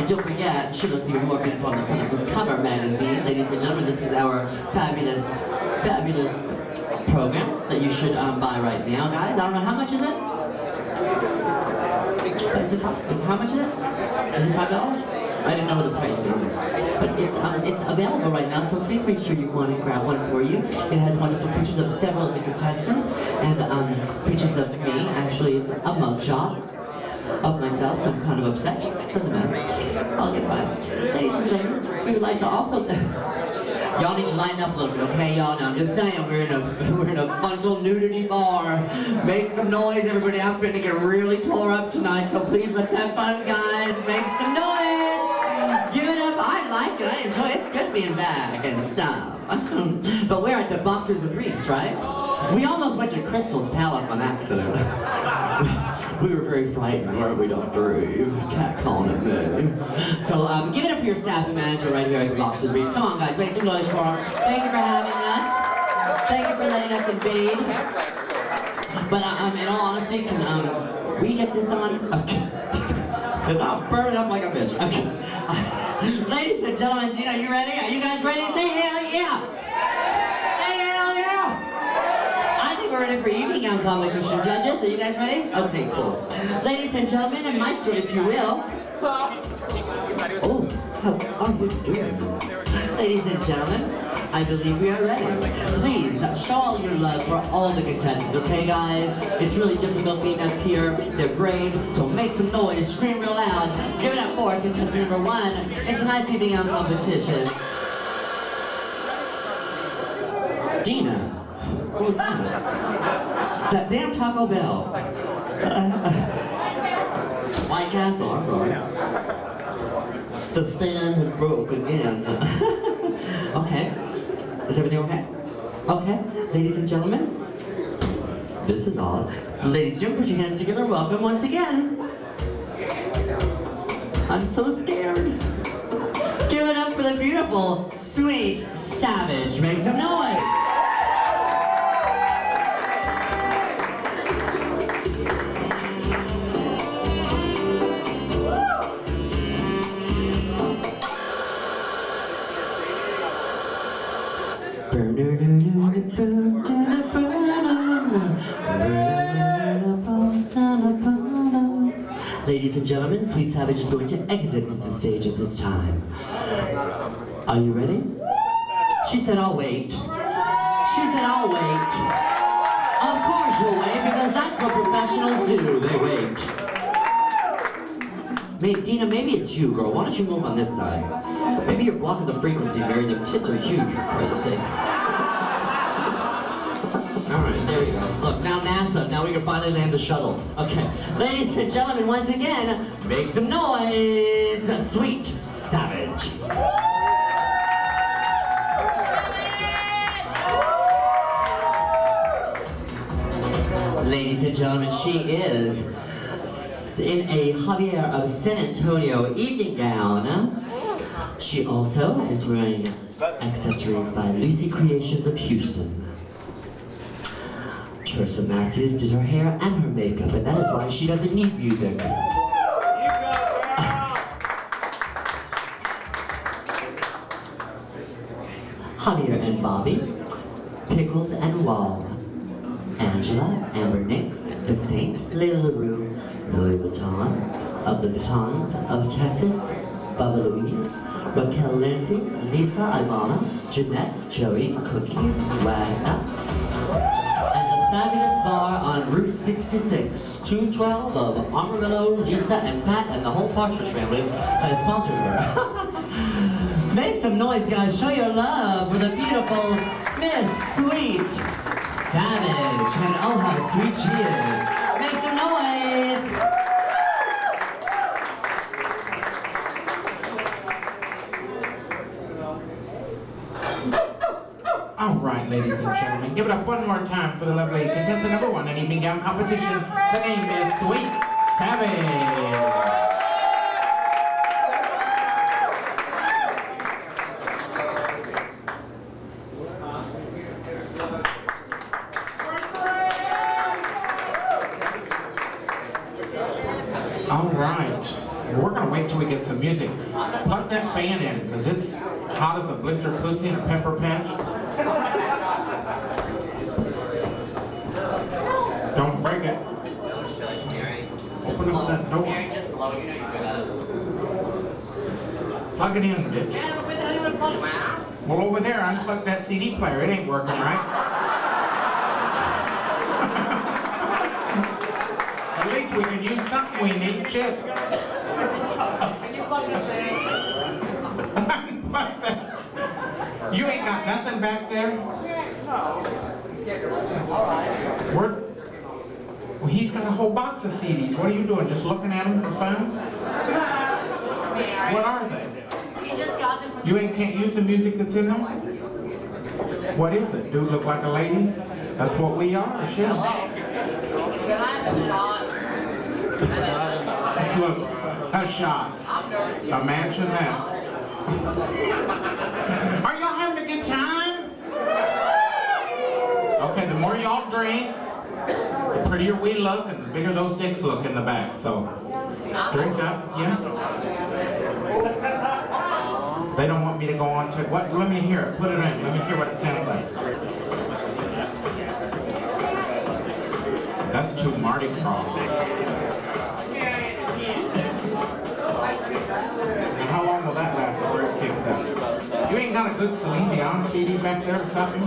And don't forget, should have seen more people on the this cover magazine. Ladies and gentlemen, this is our fabulous, fabulous program that you should um, buy right now, guys. I don't know, how much is it? Is it, how much is it? Is it five dollars? I didn't know what the price is. But it's um, it's available right now, so please make sure you go and grab one for you. It has wonderful pictures of several of the contestants and um, pictures of me. Actually, it's a mug shot of myself, so I'm kind of upset. Doesn't matter. I'll get by. Ladies and gentlemen, we would like to also... Y'all need to line up a little bit, okay, y'all? Now, I'm just saying, we're in a we're in a frontal nudity bar. Make some noise, everybody. I'm to get really tore up tonight, so please let's have fun, guys. Make some noise. Give it up. I like it. I enjoy it. It's good being back and stuff. but we're at the Boxers and Briefs, right? We almost went to Crystal's Palace on accident. we were very frightened, weren't we, Dr. Eve? Cat calling at me. So um, give it up for your staff and manager right here at the Box and Briefs. Come on, guys, make some noise for. Thank you for having us. Thank you for letting us invade. But uh, um, in all honesty, can um, we get this on? Okay. Because I'll burn it up like a bitch. Okay. Ladies and gentlemen, Gina, are you ready? Are you guys ready? To say hell yeah! Say hell ready for evening gown competition. Judges, are you guys ready? Okay, cool. Ladies and gentlemen, and Maestro, if you will. Oh, how are you doing? Ladies and gentlemen, I believe we are ready. Please, show all your love for all the contestants, okay guys? It's really difficult being up here. They're brave, so make some noise, scream real loud. Give it up for contestant number one in tonight's evening on competition. Dina. What was that? Damn Taco Bell. White Castle, I'm sorry. The fan has broke again. okay. Is everything okay? Okay. Ladies and gentlemen, this is all. Ladies and gentlemen, put your hands together. Welcome once again. I'm so scared. Give it up for the beautiful, sweet Savage. Make some noise. Ladies and gentlemen, Sweet Savage is going to exit the stage at this time. Are you ready? She said, I'll wait. She said, I'll wait. Of course you'll wait, because that's what professionals do. They wait. Maybe, Dina, maybe it's you, girl. Why don't you move on this side? Maybe you're blocking the frequency, Mary. The tits are huge, for Christ's sake. All right, there we go. Look, now NASA, now we can finally land the shuttle. Okay, ladies and gentlemen, once again, make some noise, Sweet Savage. Ladies and gentlemen, she is in a Javier of San Antonio evening gown. She also is wearing accessories by Lucy Creations of Houston. Teresa Matthews did her hair and her makeup, and that is why she doesn't need music. Javier and Bobby, Pickles and Wall, Angela, Amber Nix, The Saint, Leila LaRue, Louis Vuitton, of the Vuittons of Texas, Bubba Louise, Raquel Lindsay, Lisa Ivana, Jeanette, Joey, Cookie, Wagner, fabulous bar on Route 66, 212 of Amarillo, Lisa, and Pat, and the whole Partridge family has sponsored her. Make some noise, guys. Show your love for the beautiful Miss Sweet Savage. And oh, how sweet she is. Ladies and gentlemen, give it up one more time for the lovely contestant number one in evening gown competition. The name is Sweet Savage. All right. We're going to wait till we get some music. Plug that fan in, because it's hot as a blister pussy in a pepper patch. Don't break it. Open up that door. Mary, just blow. You know you're good at it. Plug it in, bitch. Yeah, what the hell you want to plug it, man? Well, over there, unplug that CD player. It ain't working right. At least we can use something we need. Shit. Can you plug this in? Unplug that. You ain't got nothing back there? Where? Well, he's got a whole box of CDs. What are you doing? Just looking at them for fun? What are they? He just got them You ain't can't use the music that's in them? What is it? Do it look like a lady? That's what we are, shit. Can I have a shot? Look, a shot. Imagine that. Are y'all having a good time? Okay, the more y'all drink, the prettier we look and the bigger those dicks look in the back. So drink up, yeah. They don't want me to go on to what? Let me hear it. Put it in. Let me hear what it sounds like. That's too Mardi Gras. How long will that last before it kicks out? You ain't got a good Celine Dion CD back there or something?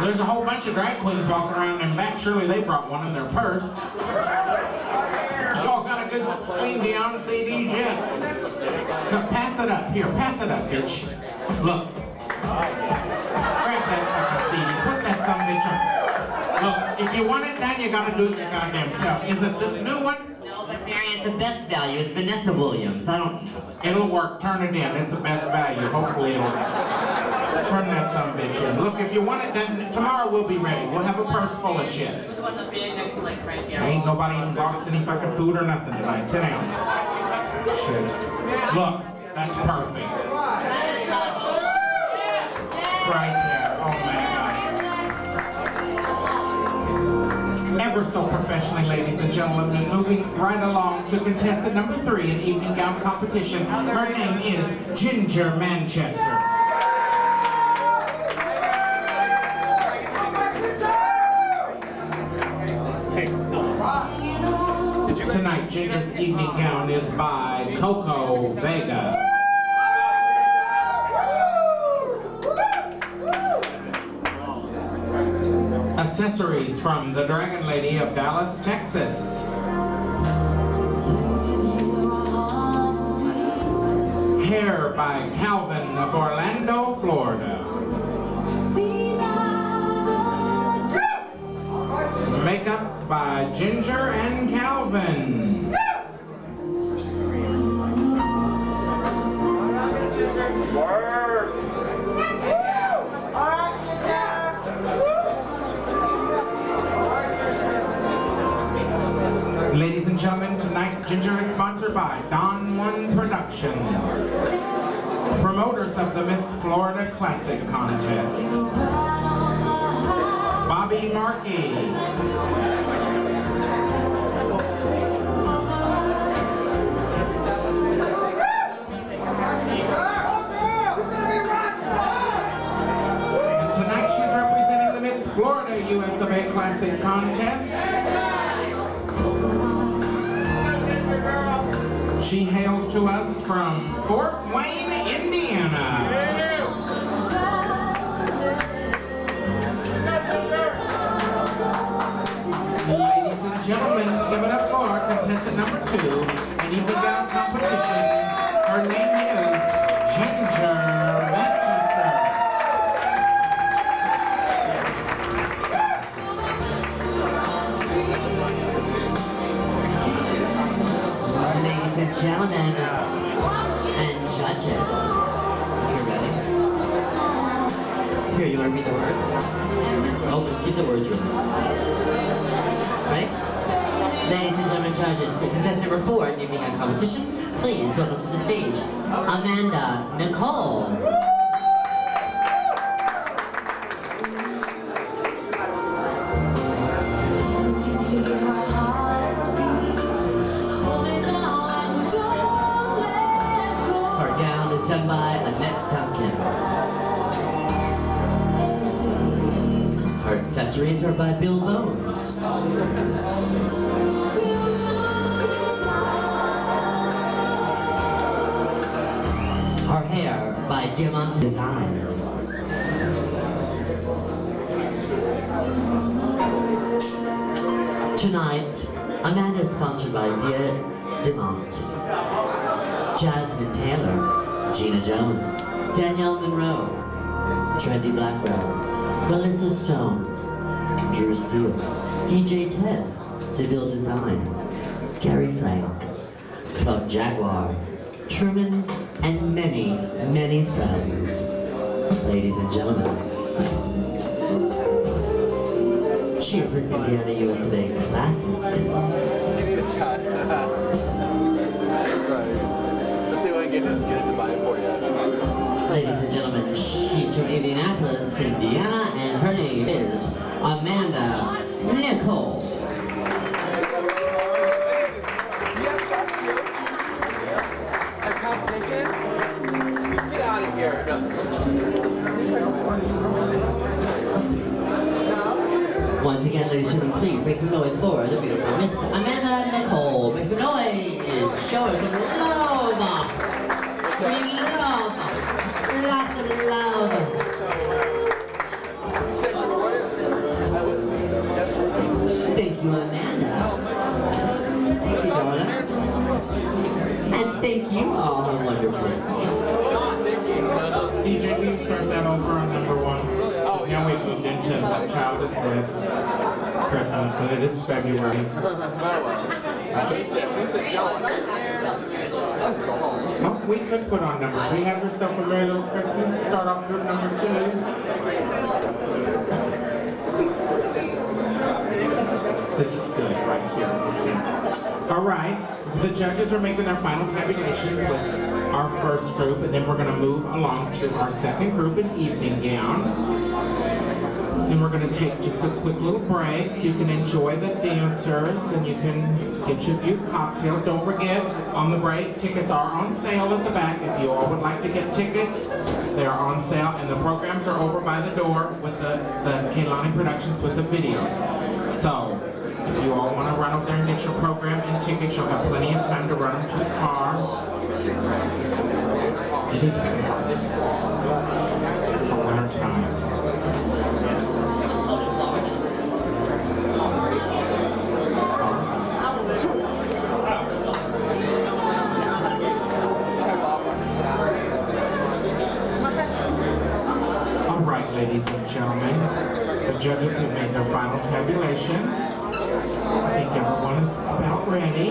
There's a whole bunch of drag queens walking around in back. Surely they brought one in their purse. Y'all got a good Celine Dion CD yet? So pass it up. Here, pass it up, bitch. Look. Grab that fucking CD. Put that some bitch on. Look, if you want it done, you gotta do it your goddamn self. Is it the new one? No, but Mary, it's a best value. It's Vanessa Williams. I don't know. It'll work. Turn it in. It's the best value. Hopefully it'll turn that some bitch in. Look, if you want it then tomorrow we'll be ready. We'll have a purse full of shit. The one that's next to like Frankie. Ain't nobody even bought us any fucking food or nothing tonight. Sit down. Shit. Look, that's perfect. Right there. Oh my God. Ever so professionally, ladies and gentlemen, moving right along to contestant number three in evening gown competition. Her name is Ginger Manchester. Gown is by Coco Vega. Accessories from the Dragon Lady of Dallas, Texas. Hair by Calvin of Orlando, Florida. Makeup by Ginger and Calvin. Ladies and gentlemen, tonight Ginger is sponsored by Don One Productions, promoters of the Miss Florida Classic Contest. Bobby Markey. And tonight she's representing the Miss Florida US of A Classic Contest. She hails to us from Fort Wayne, Indiana. Ladies and gentlemen, give it up for contestant number two in evening and judges, you ready? Here, you want to read the words? Oh, see the words are Right? Ladies and gentlemen, judges, to contestant number four in the Gown competition, please welcome to the stage, Amanda Nicole. Accessories are by Bill Bones. Our hair by Diamant Designs. Tonight, Amanda is sponsored by Dia Demont, Jasmine Taylor, Gina Jones, Danielle Monroe, Trendy Blackwell, Melissa Stone, Drew Steele, DJ Ted, DeVille Design, Gary Frank, Club Jaguar, Truman's, and many, many friends. Ladies and gentlemen, she is Miss Indiana US of A Classic. You need a cut. Let's see if I can get it, get to buy for you. Ladies and gentlemen, she's from Indianapolis, Indiana, and her name is Amanda Nicole. Once again, ladies and gentlemen, please make some noise for the beautiful Miss Amanda Nicole. Make some noise. Show her some love. You all, are wonderful. DJ, will you start that over on number one? Now we moved into the Child is This Christmas, and it is February. Lisa Jones. Let's go home. Oh, we could put on number, we have yourself a Merry Little Christmas to start off with number two. This is good right here. All right, the judges are making their final tabulations with our first group, and then we're gonna move along to our second group in evening gown. And we're gonna take just a quick little break so you can enjoy the dancers and you can get you a few cocktails. Don't forget, on the break, tickets are on sale at the back. If you all would like to get tickets, they are on sale and the programs are over by the door with the, the Kalani Productions with the videos. So, if you all wanna run over there and get your program and tickets, you'll have plenty of time to run them to the car. It is nice. It's winter time. All right, ladies and gentlemen, the judges have made their final tabulations. Everyone is about ready.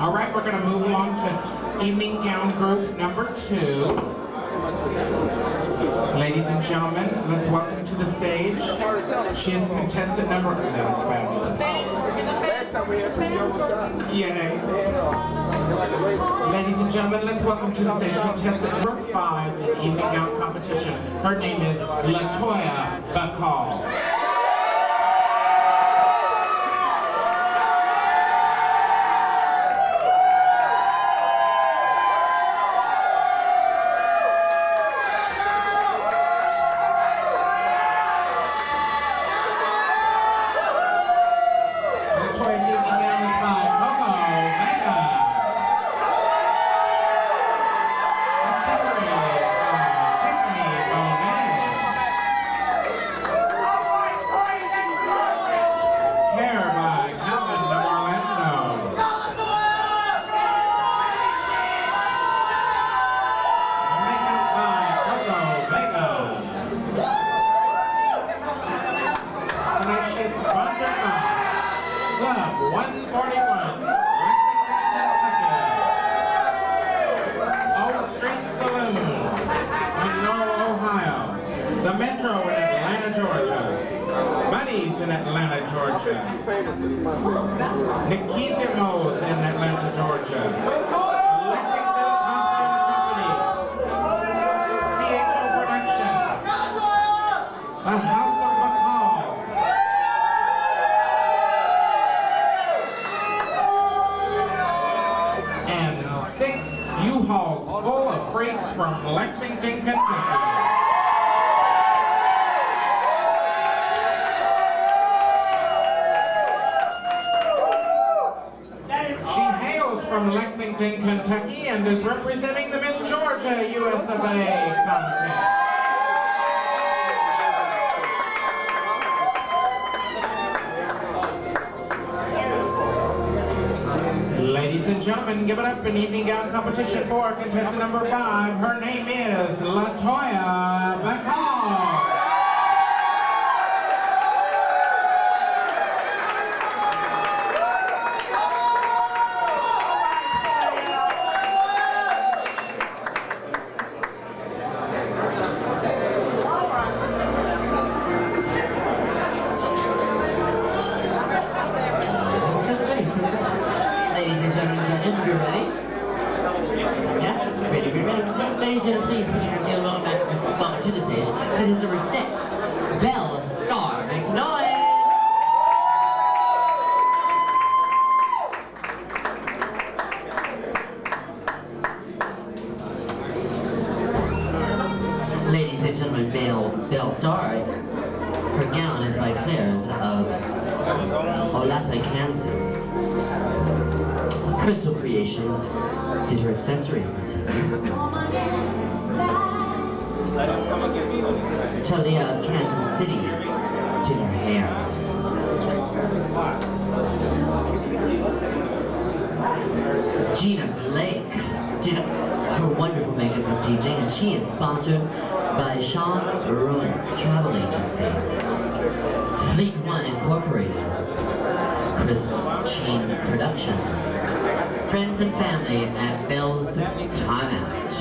All right, we're gonna move along to evening gown group number two. Ladies and gentlemen, let's welcome to the stage. She is contestant number, that was fabulous. Last time we had some yellow shots. Yay. Ladies and gentlemen, let's welcome to the stage contestant number five in evening gown competition. Her name is Latoya Bacall. Lexington, Kentucky, and is representing the Miss Georgia US of A contest. Ladies and gentlemen, give it up an evening gown competition for contestant number five. Her name is Latoya Bacall. To the stage. That is number six, Belle Star. Make some noise. Ladies and gentlemen, Belle, Belle Star. Her gown is by Claire's of Olathe, Kansas. Crystal Creations did her accessories. Talia of Kansas City to her hair. Gina Blake did her wonderful makeup this evening, and she is sponsored by Sean Ruins Travel Agency. Fleet One Incorporated, Crystal Chain Productions, friends and family at Bell's Timeout.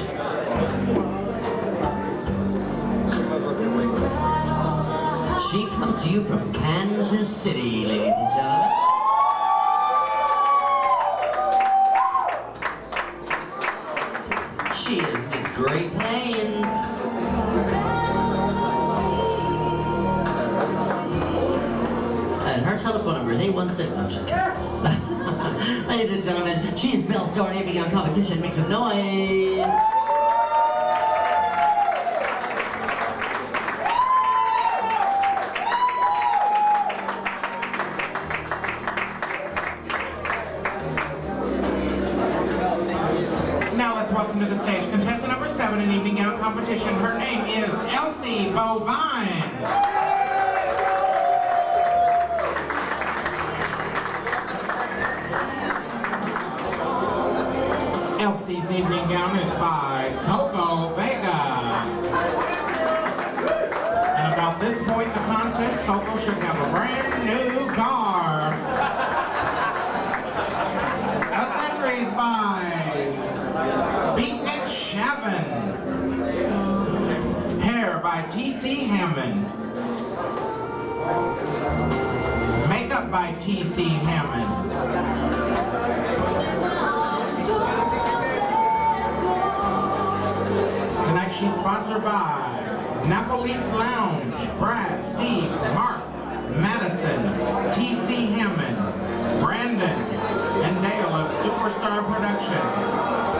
Comes to you from Kansas City, ladies and gentlemen. She is Miss Great Plains. And her telephone number is 816. No, just kidding. Ladies and gentlemen, she is Belle Star Navy on competition. Make some noise. Competition. Her name is Elsie Bovine. By T.C. Hammond. Makeup by T.C. Hammond. Tonight she's sponsored by Napoli's Lounge, Brad, Steve, Mark, Madison, T.C. Hammond, Brandon, and Dale of Superstar Productions,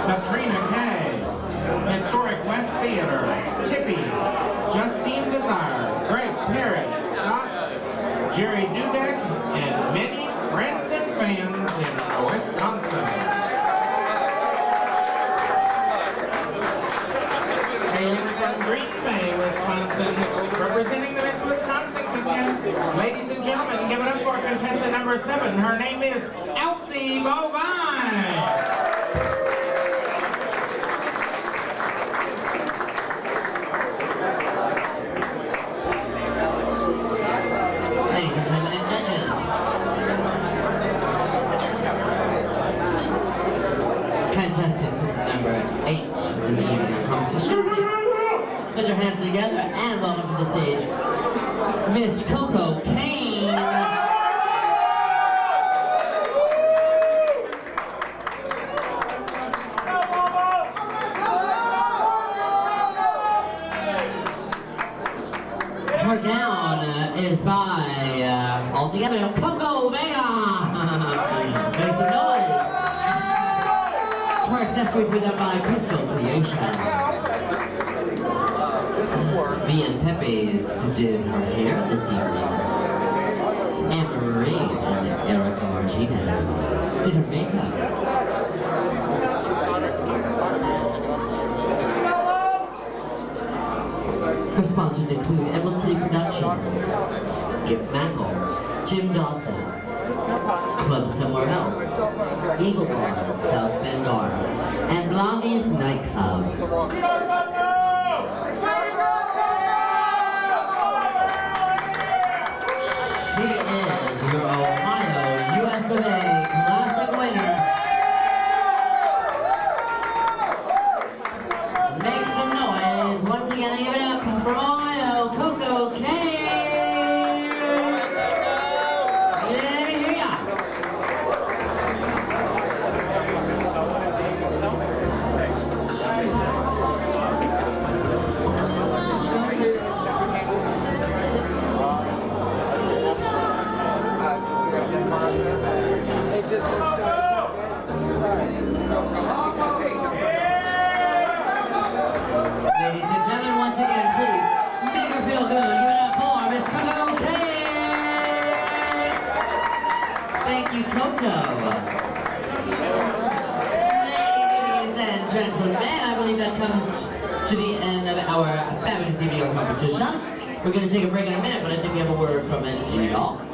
Katrina Kay, Historic West Theater, Tippy, Green Bay, Wisconsin, representing the Miss Wisconsin contest. Ladies and gentlemen, give it up for contestant number seven. Her name is Elsie Bovine. Put your hands together and welcome to the stage, Miss Coco Kane. Her gown uh, is by, uh, altogether, Coco Vega. Make some noise. Her accessories were done by Crystal Creations. B and Pepe's did her hair this evening. Anne Marie and Erica Martinez did her makeup. Her sponsors include Emerald City Productions, Skip Mangle, Jim Dawson, Club Somewhere Else, Eagle Bar, South Bend Bar, and Blondie's Nightclub. Just once again, please make her feel good. Miss Coco. Thank you, Coco. Ladies and gentlemen, I believe that comes to the end of our fabulous evening competition. We're going to take a break in a minute, but I think we have a word from Energy, y'all.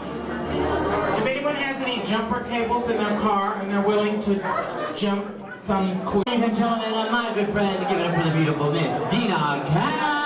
Jumper cables in their car and they're willing to jump some quick. Ladies and gentlemen, my good friend, give it up for the beautiful Miss Dina Cal.